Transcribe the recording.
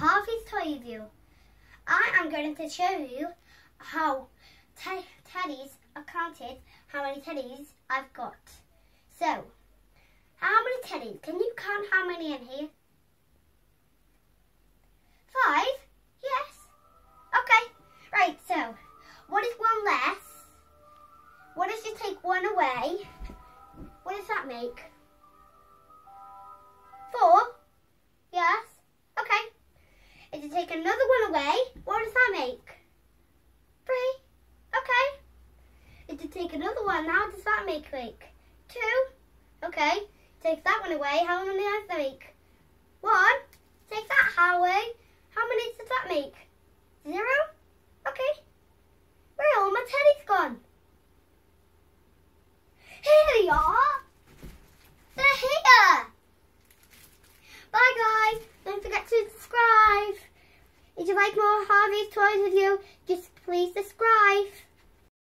Harvey's Toy Review. I am going to show you how te teddies are counted, how many teddies I've got. So, how many teddies? Can you count how many in here? Five? Yes. Okay. Right, so, what is one less? What if you take one away? What does that make? Another what does that make? Three. Okay. If you take another one, how does that make like? Two. Okay. Take that one away, how many does that make? One. Take that away. How many does that make? Zero? Okay. Where are all my teddies gone? Here they are. They're here. Bye guys. Don't forget to subscribe. If you like more Harvey's Toys Review, just please subscribe.